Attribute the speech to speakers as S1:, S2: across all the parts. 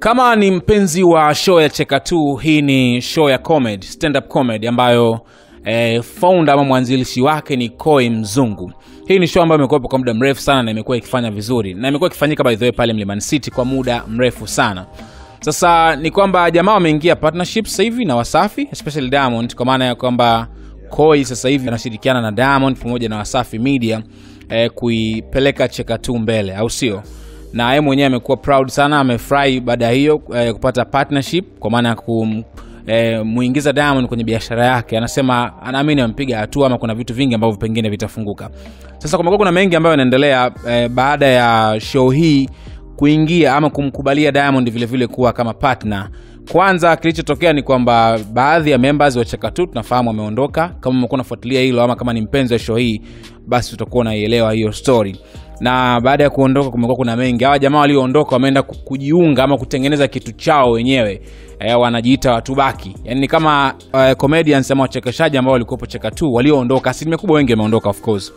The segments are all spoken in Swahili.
S1: Kama ni mpenzi wa show ya Cheka Tu, hii ni show ya comedy, stand up comedy ambayo eh, founder ama mwanzilishi wake ni Koi Mzungu. Hii ni show ambayo imekuwepo kwa muda mrefu sana na imekuwa ikifanya vizuri na imekuwa ikifanyika by the way pale Mlimani City kwa muda mrefu sana. Sasa ni kwamba jamaa wameingia partnership sasa hivi na Wasafi, especially Diamond, kwa maana ya kwamba Koi sasa hivi anashirikiana na Diamond pamoja na Wasafi Media eh, kuipeleka Cheka Tu mbele, au sio? Na yeye mwenyewe amekuwa proud sana, amefurahi baada ya hiyo eh, kupata partnership kwa maana ya kumuingiza eh, Diamond kwenye biashara yake. Anasema anaamini ampiga hatua ama kuna vitu vingi ambavyo pengine vitafunguka. Sasa kumekuwa kuna mengi ambayo yanaendelea eh, baada ya show hii kuingia ama kumkubalia Diamond vile vile kuwa kama partner. Kwanza kilichotokea ni kwamba baadhi ya members wa Chakatu tunafahamu wameondoka. Kama umekuwa unafuatilia hilo ama kama ni mpenzi wa show hii, basi utakuwa unaielewa hiyo story na baada ya kuondoka kumekuwa kuna mengi. Hawa jamaa walioondoka wameenda kujiunga ama kutengeneza kitu chao wenyewe e, wanajiita watubaki yani ni kama uh, comedians ama wachekeshaji ambao walikuwepo Cheka Tu walioondoka, asilimia kubwa wengi wameondoka of course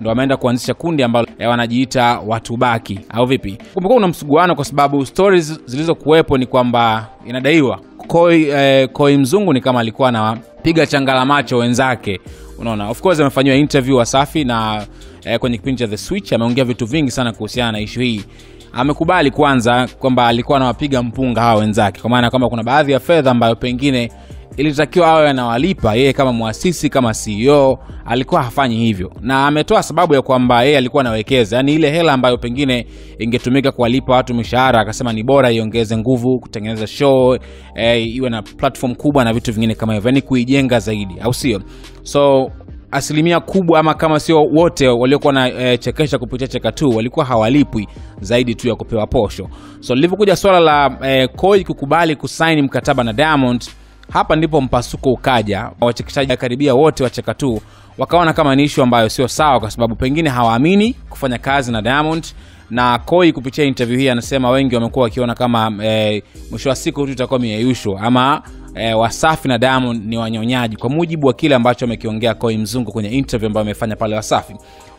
S1: ndo wameenda kuanzisha kundi ambalo eh, wanajiita watubaki au vipi. Kumekuwa kuna msuguano kwa sababu stories zilizokuwepo ni kwamba inadaiwa Koi, eh, Koi Mzungu ni kama alikuwa anapiga changala macho wenzake, unaona. Of course amefanyiwa interview Wasafi na eh, kwenye kipindi cha The Switch ameongea vitu vingi sana kuhusiana na ishu hii. Amekubali kwanza kwamba alikuwa anawapiga mpunga hawa wenzake, kwa maana kwamba kuna baadhi ya fedha ambayo pengine ilitakiwa awe anawalipa yeye kama mwasisi kama CEO, alikuwa hafanyi hivyo, na ametoa sababu ya kwamba yeye alikuwa anawekeza, yani ile hela ambayo pengine ingetumika kuwalipa watu mishahara, akasema ni bora iongeze nguvu kutengeneza show eh, iwe na platform kubwa na vitu vingine kama hivyo, yani kuijenga zaidi, au sio? So asilimia kubwa ama kama sio wote waliokuwa na e, chekesha kupitia cheka tu walikuwa hawalipwi zaidi tu ya kupewa posho. So lilivyokuja swala la e, Koi kukubali kusaini mkataba na Diamond, hapa ndipo mpasuko ukaja. Wachekeshaji karibia wote wa cheka tu wakaona kama ni ishu ambayo sio sawa, kwa sababu pengine hawaamini kufanya kazi na Diamond na Koi kupitia interview hii anasema wengi wamekuwa wakiona kama e, mwisho wa siku tu itakuwa mieyusho ama e, Wasafi na Diamond ni wanyonyaji, kwa mujibu wa kile ambacho amekiongea Koi Mzungu kwenye interview ambayo amefanya pale Wasafi.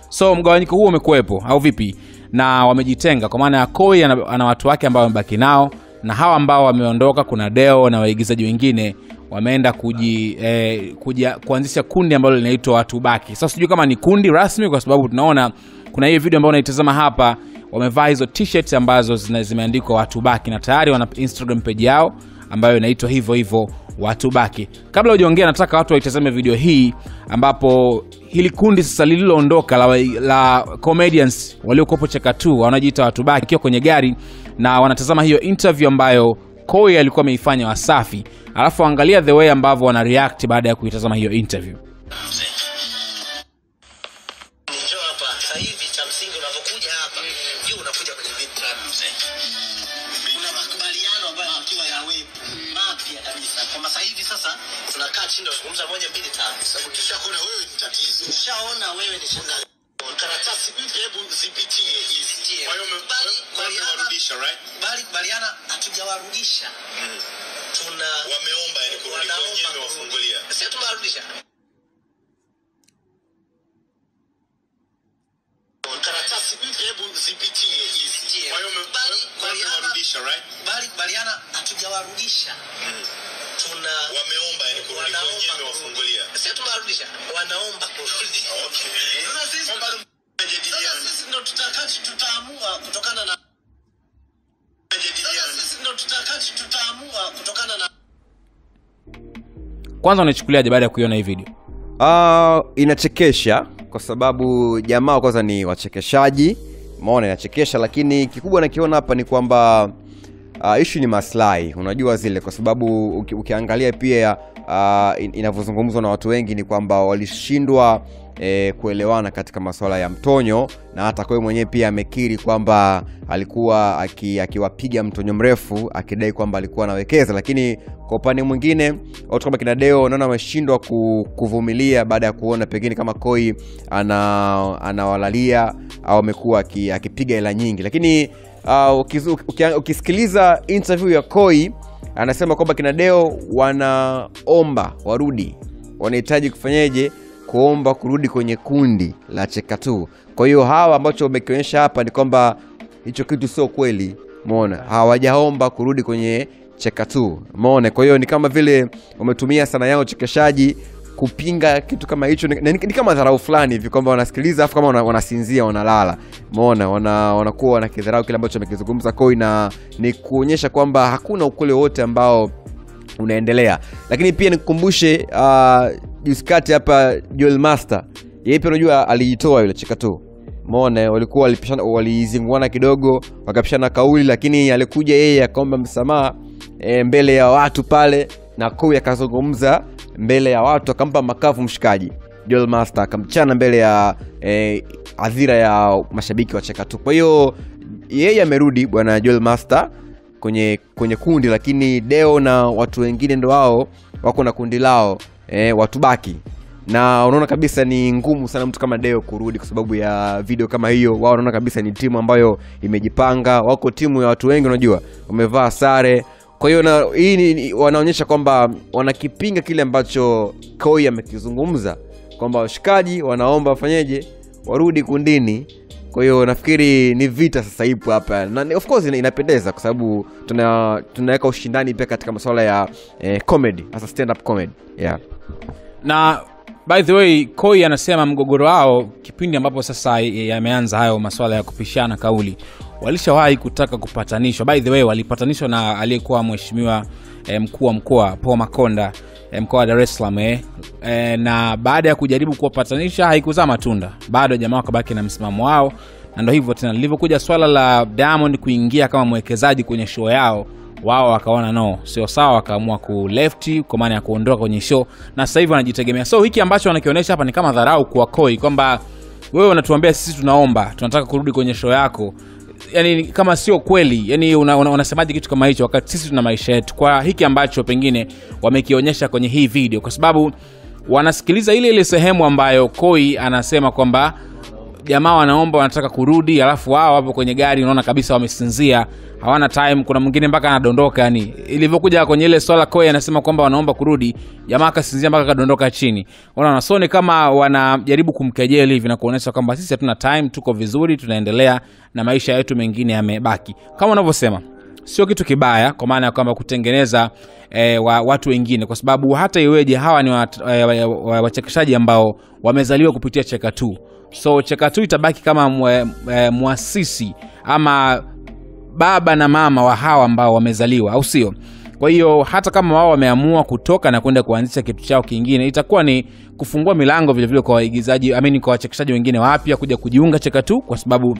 S1: So mgawanyiko huo umekuwepo au vipi? Na wamejitenga kwa maana ya Koi ana, ana watu wake ambao wamebaki nao na hawa ambao wameondoka, kuna Deo na waigizaji wengine wameenda kuji, eh, kuja, kuanzisha kundi ambalo linaitwa watu baki. Sasa sijui kama ni kundi rasmi, kwa sababu tunaona kuna hiyo video ambayo unaitazama hapa, wamevaa hizo t-shirts ambazo zimeandikwa watu baki na tayari wana Instagram page yao ambayo inaitwa hivyo hivyo watu baki. Kabla hujaongea, nataka watu waitazame video hii ambapo hili kundi sasa lililoondoka la, la comedians waliokuwepo Cheka Tu wanajiita watu baki wakiwa kwenye gari na wanatazama hiyo interview ambayo Koi alikuwa ameifanya Wasafi, alafu angalia the way ambavyo wana react baada ya kuitazama hiyo interview.
S2: Kabisa, Kwa sasa hivi sasa tunakaa chini tunazungumza moja mbili tatu, sababu tushakuona wewe ni tatizo, tushaona wewe ni shida. Karatasi mpya, hebu zipitie hizi. Kwa hiyo mmewarudisha, right? Bali kubaliana, hatujawarudisha. Tuna wameomba, yani kurudi kwenyewe, wamewafungulia, sio tumewarudisha karatasi mpya, hebu zipitie hizi. Kwa hiyo mmewarudisha, right? Bali kubaliana, hatujawarudisha tuna wameomba, yani kurudi kwenyewe, wafungulia, sio tumewarudisha, wanaomba kurudi. Okay. Sasa sisi sasa sisi ndo tutakati tutaamua kutokana na sasa sisi ndo tutakati tutaamua kutokana na
S1: Kwanza unachukuliaje baada ya kuiona hii video?
S3: Uh, inachekesha kwa sababu jamaa kwanza ni wachekeshaji maona inachekesha lakini kikubwa nakiona hapa ni kwamba uh, ishu ni maslahi. Unajua zile kwa sababu uki, ukiangalia pia uh, in- inavyozungumzwa na watu wengi ni kwamba walishindwa eh, kuelewana katika masuala ya mtonyo na hata kwa mwenyewe pia amekiri kwamba alikuwa akiwapiga aki- mtonyo mrefu akidai kwamba alikuwa anawekeza. Lakini kwa upande mwingine watu kama kinadeo naona wameshindwa kuvumilia baada ya kuona pengine kama koi anawalalia ana au amekuwa aki- akipiga hela nyingi. Lakini uh, ukisikiliza interview ya koi anasema kwamba kina deo wanaomba warudi. Wanahitaji kufanyeje kuomba kurudi kwenye kundi la chekatu kwa hiyo hawa ambacho wamekionyesha hapa ni kwamba hicho kitu sio kweli. Mona hawajaomba kurudi kwenye cheka tu. Umeona? Kwa hiyo ni kama vile wametumia sana yao uchekeshaji kupinga kitu kama hicho ni, ni, ni kama dharau fulani hivi kwamba wanasikiliza afu kama wana, wanasinzia wanalala. Umeona wana, wanakidharau kile ambacho amekizungumza ko ina ni kuonyesha kwamba hakuna ukweli wowote ambao unaendelea. Lakini pia nikukumbushe uh, juzi hapa joel master yeye pia unajua alijitoa yule cheka tu. Mone walikuwa walizinguana kidogo wakapishana kauli lakini alikuja yeye akaomba msamaha e, mbele ya watu pale na kuu akazungumza mbele ya watu akampa makavu mshikaji. Joel master akamchana mbele ya eh, adhira ya mashabiki wa cheka tu. Kwa hiyo yeye amerudi bwana joel master kwenye kwenye kundi lakini deo na watu wengine ndo wao wako na kundi lao eh, watu baki na unaona kabisa ni ngumu sana mtu kama deo kurudi kwa sababu ya video kama hiyo. Wao wanaona kabisa ni timu ambayo imejipanga. Wako timu ya watu wengi unajua. Wamevaa sare kwa hiyo hii wanaonyesha kwamba wanakipinga kile ambacho koi amekizungumza kwamba washikaji wanaomba wafanyeje warudi kundini. Kwa hiyo nafikiri ni vita sasa ipo hapa. Na of course inapendeza kwa sababu tuna tunaweka ushindani pia katika masuala ya eh, comedy hasa stand up comedy yeah.
S1: na by the way koi anasema mgogoro wao kipindi ambapo sasa yameanza hayo masuala ya kupishana kauli walishawahi kutaka kupatanishwa. By the way walipatanishwa na aliyekuwa mheshimiwa eh, mkuu wa mkoa paul makonda eh, mkoa wa dar es salaam eh. Eh, na baada ya kujaribu kuwapatanisha haikuzaa matunda. Bado jamaa wakabaki na msimamo wao. Na ndo hivyo tena lilivyokuja swala la diamond kuingia kama mwekezaji kwenye show yao wao wakaona no. Sio sawa wakaamua kulefti kwa maana ya kuondoka kwenye show. Na sasa hivi wanajitegemea. So hiki ambacho wanakionyesha hapa ni kama dharau kuwakoi kwamba wewe unatuambia sisi tunaomba tunataka kurudi kwenye show yako yani kama sio kweli yani una, una, unasemaje kitu kama hicho wakati sisi tuna maisha yetu kwa hiki ambacho pengine wamekionyesha kwenye hii video? Kwa sababu wanasikiliza ile ile sehemu ambayo koi anasema kwamba jamaa wanaomba wanataka kurudi alafu wao wapo kwenye gari unaona kabisa wamesinzia hawana time kuna mwingine mpaka anadondoka yani ilivyokuja kwenye ile swala koe, anasema kwamba wanaomba kurudi jamaa akasinzia mpaka akadondoka chini. Unaona so ni kama wanajaribu kumkejeli hivi na kuonyesha kwamba sisi hatuna time tuko vizuri tunaendelea na maisha yetu mengine yamebaki. Kama unavyosema sio kitu kibaya kwa maana ya kwamba kutengeneza e, wa, watu wengine kwa sababu hata iweje hawa ni wachekeshaji e, wa- wa- wa ambao wamezaliwa kupitia cheka tu so chekatu itabaki kama e, mwasisi ama baba na mama wa hawa ambao wamezaliwa au sio? Kwa hiyo hata kama wao wameamua kutoka na kwenda kuanzisha kitu chao kingine itakuwa ni kufungua milango vilevile kwa waigizaji amini kwa wachekeshaji wengine wapya kuja kujiunga chekatu kwa sababu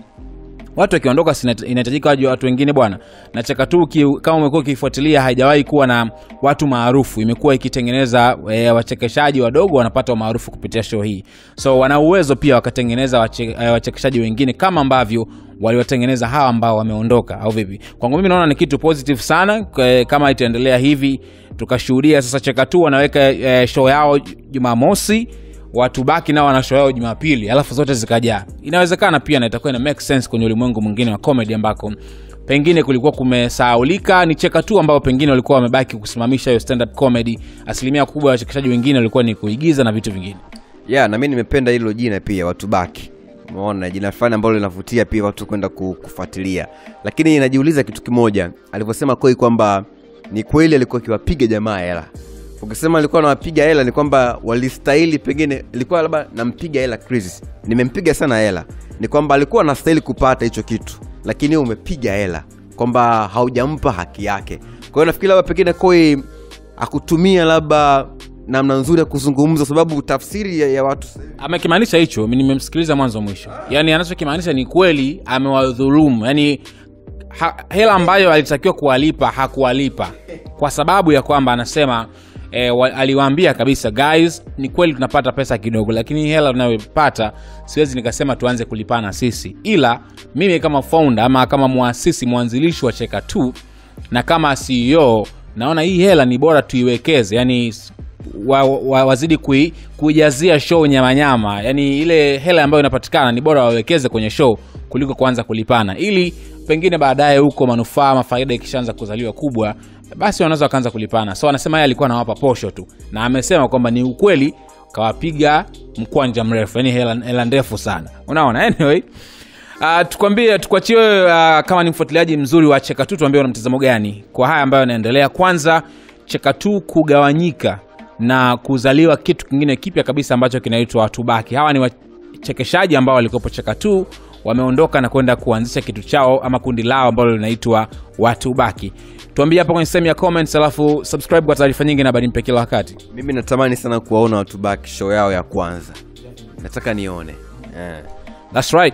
S1: watu wakiondoka inahitajika waje watu wengine bwana. Na tu kama umekuwa ukifuatilia haijawahi kuwa na watu maarufu. Imekuwa ikitengeneza e, wachekeshaji wadogo wanapata maarufu kupitia show hii. So wana uwezo pia wakatengeneza wache, e, wachekeshaji wengine kama ambavyo waliwatengeneza hawa ambao wameondoka au vipi? Kwangu mimi naona ni kitu positive sana e, kama itaendelea hivi. Tukashuhudia sasa cheka tu wanaweka e, show yao jumamosi watu baki nao wana show yao jumapili alafu zote zikajaa. Inawezekana pia na itakuwa ina make sense kwenye ulimwengu mwingine wa comedy ambako pengine kulikuwa kumesaulika ni cheka tu ambao pengine walikuwa wamebaki kusimamisha hiyo stand up comedy. Asilimia kubwa ya wachekeshaji wengine walikuwa ni kuigiza na vitu vingine.
S3: Yeah, na mi nimependa hilo jina pia watu baki umeona jina fulani ambalo linavutia pia watu kwenda ku- kufuatilia. Lakini najiuliza kitu kimoja alivyosema koi kwamba ni kweli alikuwa akiwapiga jamaa hela ukisema alikuwa anawapiga hela ni kwamba walistahili pengine ilikuwa labda nampiga hela crisis nimempiga sana hela. Ni kwamba alikuwa anastahili kupata hicho kitu. Lakini umepiga hela. Kwamba haujampa haki yake. Kwa hiyo nafikiri labda pengine koi akutumia labda namna nzuri ya kuzungumza sababu tafsiri ya, ya watu
S1: amekimaanisha hicho nimemsikiliza mwanzo mwisho. Yaani anachokimaanisha ni kweli amewadhulumu. Yaani ha, hela ambayo alitakiwa kuwalipa hakuwalipa. Kwa sababu ya kwamba anasema e, aliwaambia kabisa guys ni kweli tunapata pesa kidogo lakini hela tunayopata siwezi nikasema tuanze kulipana sisi. Ila mimi kama founder ama kama mwasisi mwanzilishi wa cheka tu na kama ceo naona hii hela ni bora tuiwekeze yani wa, wa, wazidi kui, kuijazia show nyamanyama yani ile hela ambayo inapatikana ni bora wawekeze kwenye show kuliko kuanza kulipana. Ili pengine baadaye huko manufaa mafaida ikishaanza kuzaliwa kubwa basi wanaweza wakaanza kulipana. So anasema yeye alikuwa anawapa posho tu. Na amesema kwamba ni ukweli kawapiga mkwanja mrefu. Yani hela, hela ndefu sana. Unaona anyway. Uh, tukwambie tukuachie wewe uh, kama ni mfuatiliaji mzuri wa cheka tu tuambie una mtazamo gani kwa haya ambayo yanaendelea. Kwanza cheka tu kugawanyika na kuzaliwa kitu kingine kipya kabisa ambacho kinaitwa watubaki hawa ni wachekeshaji ambao walikuwepo cheka tu wameondoka na kwenda kuanzisha kitu chao ama kundi lao ambalo linaitwa watu baki tuambie hapo kwenye sehemu ya comments alafu subscribe kwa taarifa nyingi na habari mpya kila wakati.
S3: Mimi natamani sana kuwaona watu baki show yao ya kwanza. Nataka nione. Yeah.
S1: thats right